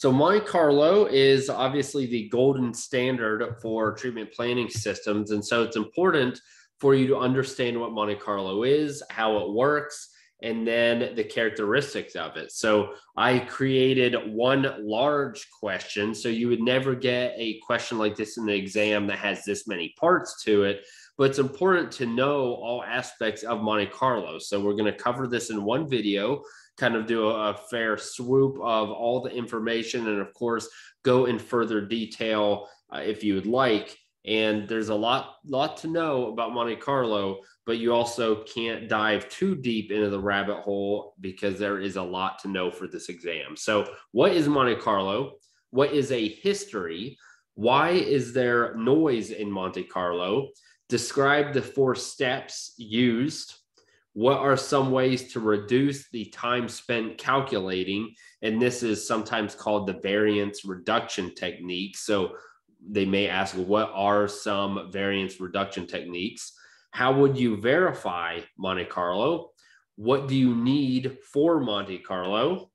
So Monte Carlo is obviously the golden standard for treatment planning systems. And so it's important for you to understand what Monte Carlo is, how it works, and then the characteristics of it. So I created one large question. So you would never get a question like this in the exam that has this many parts to it. But it's important to know all aspects of Monte Carlo. So we're going to cover this in one video kind of do a, a fair swoop of all the information and of course go in further detail uh, if you would like and there's a lot lot to know about Monte Carlo but you also can't dive too deep into the rabbit hole because there is a lot to know for this exam. So what is Monte Carlo? What is a history? Why is there noise in Monte Carlo? Describe the four steps used what are some ways to reduce the time spent calculating? And this is sometimes called the variance reduction technique. So they may ask, what are some variance reduction techniques? How would you verify Monte Carlo? What do you need for Monte Carlo?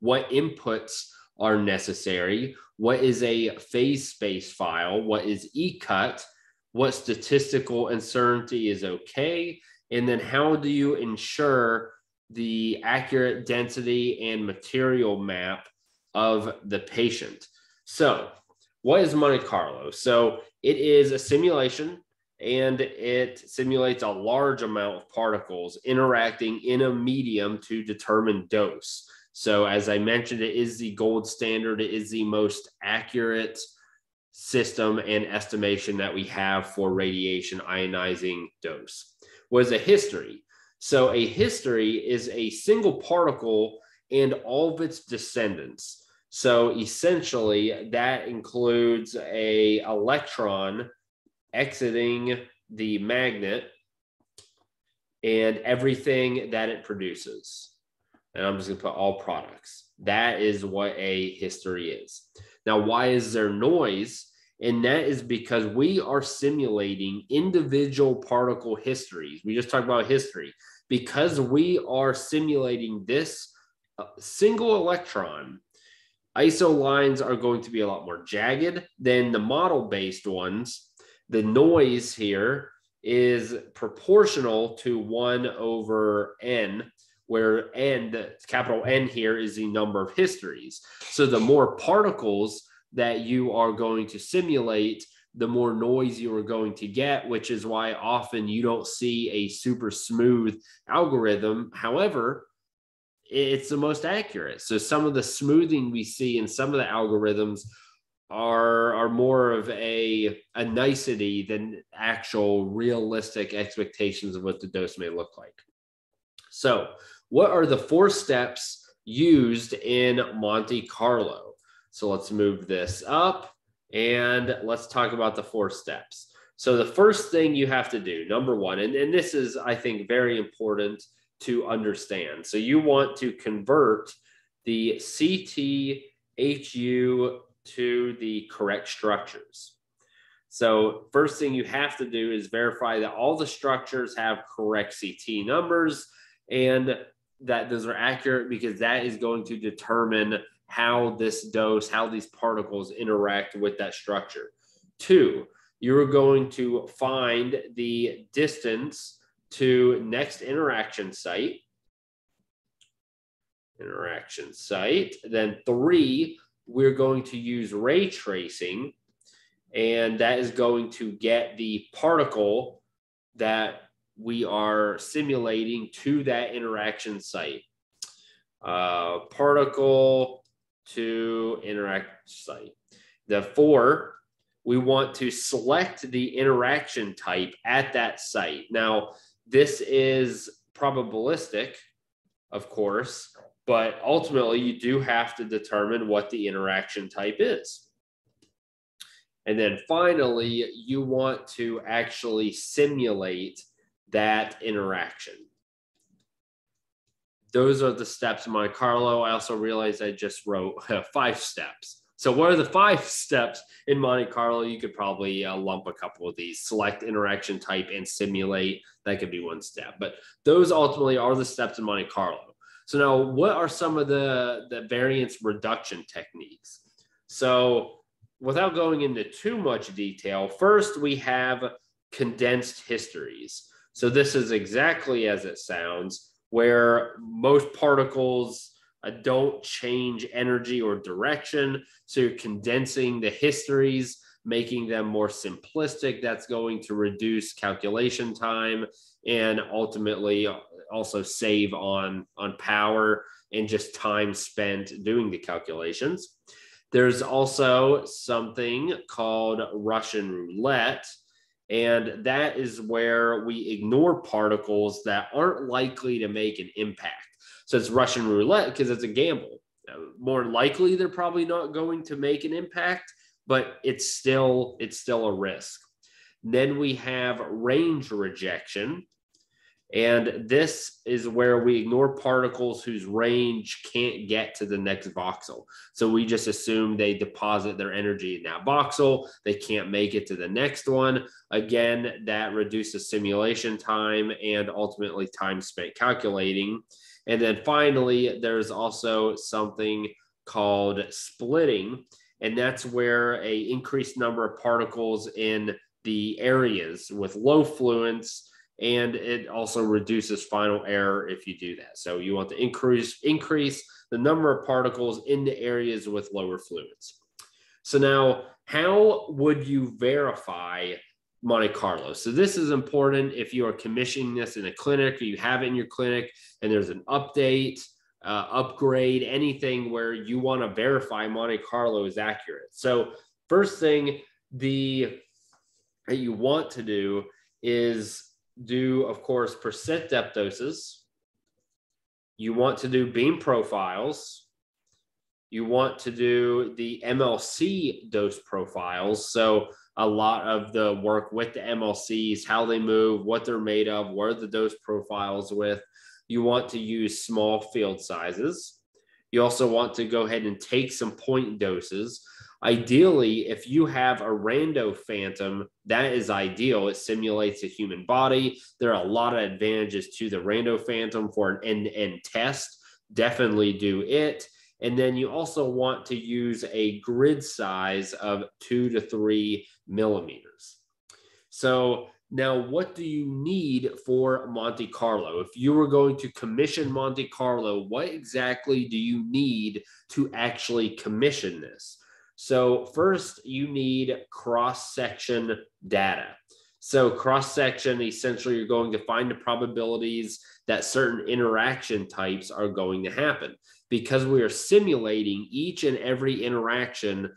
What inputs are necessary? What is a phase space file? What is ECUT? What statistical uncertainty is okay? And then how do you ensure the accurate density and material map of the patient? So, what is Monte Carlo? So, it is a simulation and it simulates a large amount of particles interacting in a medium to determine dose. So, as I mentioned, it is the gold standard, it is the most accurate system and estimation that we have for radiation ionizing dose was a history. So a history is a single particle and all of its descendants. So essentially, that includes a electron exiting the magnet and everything that it produces. And I'm just going to put all products. That is what a history is. Now, why is there noise? And that is because we are simulating individual particle histories. We just talked about history. Because we are simulating this uh, single electron, ISO lines are going to be a lot more jagged than the model based ones. The noise here is proportional to 1 over n, where n, the capital N here is the number of histories. So the more particles that you are going to simulate, the more noise you are going to get, which is why often you don't see a super smooth algorithm. However, it's the most accurate. So some of the smoothing we see in some of the algorithms are are more of a a nicety than actual realistic expectations of what the dose may look like. So, what are the four steps used in Monte Carlo? So let's move this up and let's talk about the four steps. So the first thing you have to do, number one, and, and this is, I think, very important to understand. So you want to convert the CTHU to the correct structures. So first thing you have to do is verify that all the structures have correct CT numbers and that those are accurate because that is going to determine how this dose, how these particles interact with that structure. Two, you're going to find the distance to next interaction site. Interaction site. Then three, we're going to use ray tracing, and that is going to get the particle that we are simulating to that interaction site. Uh, particle to interact site. The four, we want to select the interaction type at that site. Now, this is probabilistic, of course, but ultimately you do have to determine what the interaction type is. And then finally, you want to actually simulate that interaction those are the steps in Monte Carlo. I also realized I just wrote five steps. So, what are the five steps in Monte Carlo? You could probably uh, lump a couple of these select interaction type and simulate. That could be one step. But those ultimately are the steps in Monte Carlo. So now what are some of the, the variance reduction techniques? So without going into too much detail, first we have condensed histories. So this is exactly as it sounds, where most particles uh, don't change energy or direction. So you're condensing the histories, making them more simplistic. That's going to reduce calculation time and ultimately also save on, on power and just time spent doing the calculations. There's also something called Russian roulette. And that is where we ignore particles that aren't likely to make an impact. So it's Russian roulette because it's a gamble. More likely, they're probably not going to make an impact, but it's still it's still a risk. Then we have range rejection, and this is where we ignore particles whose range can't get to the next voxel. So we just assume they deposit their energy in that voxel. They can't make it to the next one. Again, that reduces simulation time and ultimately time spent calculating. And then finally, there's also something called splitting. And that's where a increased number of particles in the areas with low fluence and it also reduces final error if you do that. So you want to increase increase the number of particles in the areas with lower fluence. So now, how would you verify Monte Carlo? So this is important if you are commissioning this in a clinic or you have it in your clinic and there's an update, uh, upgrade, anything where you want to verify Monte Carlo is accurate. So first thing the that you want to do is do, of course, percent depth doses. You want to do beam profiles. You want to do the MLC dose profiles. So, a lot of the work with the MLCs, how they move, what they're made of, where the dose profiles with. You want to use small field sizes. You also want to go ahead and take some point doses. Ideally, if you have a rando phantom, that is ideal. It simulates a human body. There are a lot of advantages to the rando phantom for an end end test. Definitely do it. And then you also want to use a grid size of two to three millimeters. So now, what do you need for Monte Carlo? If you were going to commission Monte Carlo, what exactly do you need to actually commission this? So, first, you need cross section data. So, cross section essentially, you're going to find the probabilities that certain interaction types are going to happen because we are simulating each and every interaction.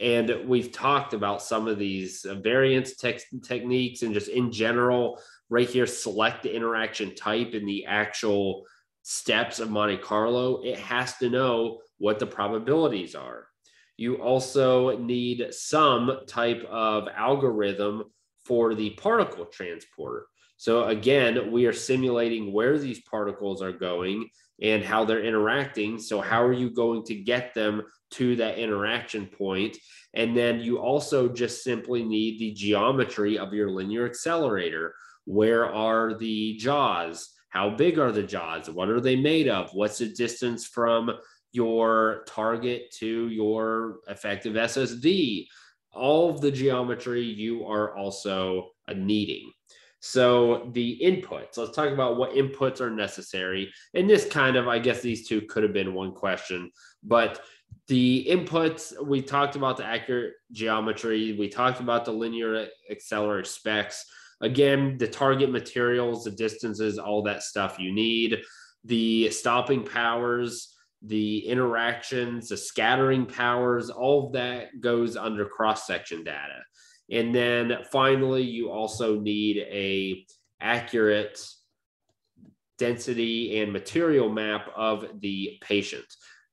And we've talked about some of these uh, variance te- techniques and just in general, right here, select the interaction type in the actual steps of Monte Carlo. It has to know what the probabilities are. You also need some type of algorithm for the particle transporter. So again, we are simulating where these particles are going and how they're interacting. So how are you going to get them to that interaction point? And then you also just simply need the geometry of your linear accelerator. Where are the jaws? How big are the jaws? What are they made of? What's the distance from your target to your effective SSD, all of the geometry you are also uh, needing. So the inputs, let's talk about what inputs are necessary. And this kind of, I guess these two could have been one question, but the inputs, we talked about the accurate geometry, we talked about the linear accelerator specs. Again, the target materials, the distances, all that stuff you need. The stopping powers, the interactions, the scattering powers, all of that goes under cross section data. And then finally, you also need a accurate density and material map of the patient.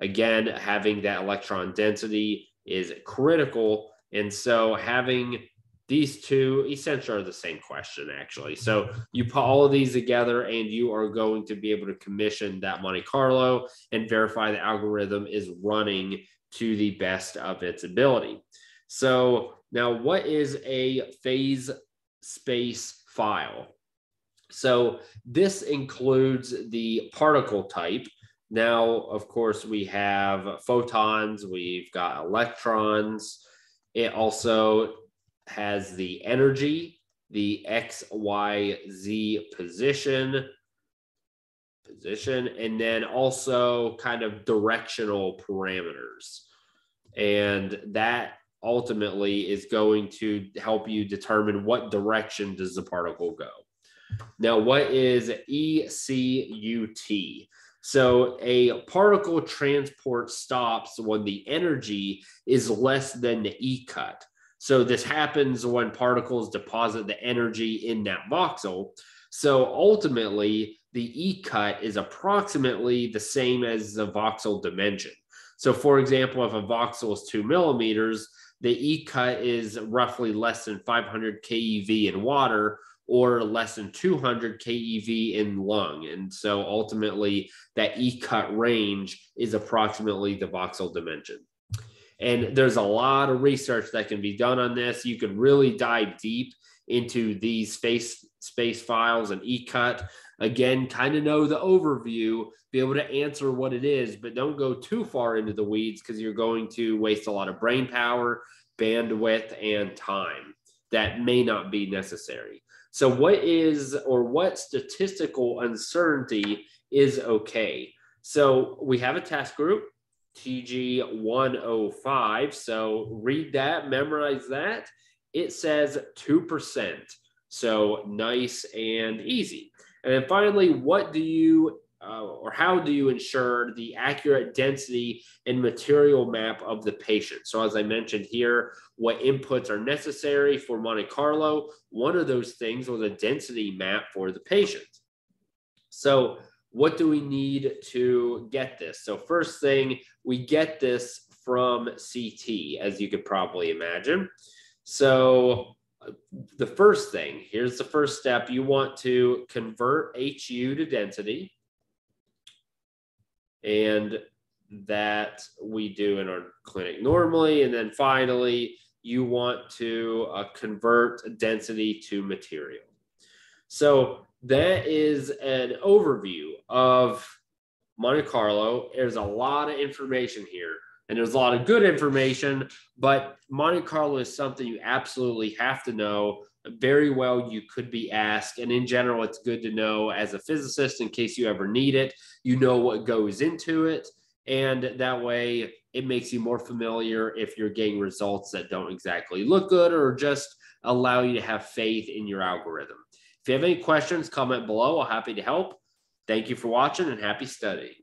Again, having that electron density is critical. And so having these two essentially are the same question actually. So you put all of these together and you are going to be able to commission that monte carlo and verify the algorithm is running to the best of its ability. So now what is a phase space file? So this includes the particle type. Now, of course, we have photons, we've got electrons. It also has the energy, the X, Y, Z position, position, and then also kind of directional parameters. And that ultimately is going to help you determine what direction does the particle go. Now, what is ECUT? So a particle transport stops when the energy is less than the E cut. So this happens when particles deposit the energy in that voxel. So ultimately, the E cut is approximately the same as the voxel dimension. So for example, if a voxel is two millimeters, the E cut is roughly less than 500 keV in water or less than 200 keV in lung. And so ultimately, that E cut range is approximately the voxel dimension. And there's a lot of research that can be done on this. You could really dive deep into these phase space files and E cut. Again, kind of know the overview, be able to answer what it is, but don't go too far into the weeds because you're going to waste a lot of brain power, bandwidth, and time that may not be necessary. So, what is or what statistical uncertainty is okay? So, we have a task group, TG 105. So, read that, memorize that. It says 2%. So, nice and easy. And then finally, what do you uh, or how do you ensure the accurate density and material map of the patient? So, as I mentioned here, what inputs are necessary for Monte Carlo? One of those things was a density map for the patient. So, what do we need to get this? So, first thing, we get this from CT, as you could probably imagine. So, the first thing here's the first step you want to convert HU to density and that we do in our clinic normally. And then finally, you want to uh, convert density to material. So that is an overview of Monte Carlo. There's a lot of information here and there's a lot of good information, but Monte Carlo is something you absolutely have to know very well you could be asked. And in general, it's good to know as a physicist in case you ever need it, you know what goes into it. And that way it makes you more familiar if you're getting results that don't exactly look good or just allow you to have faith in your algorithm. If you have any questions, comment below. I'm happy to help. Thank you for watching and happy studying.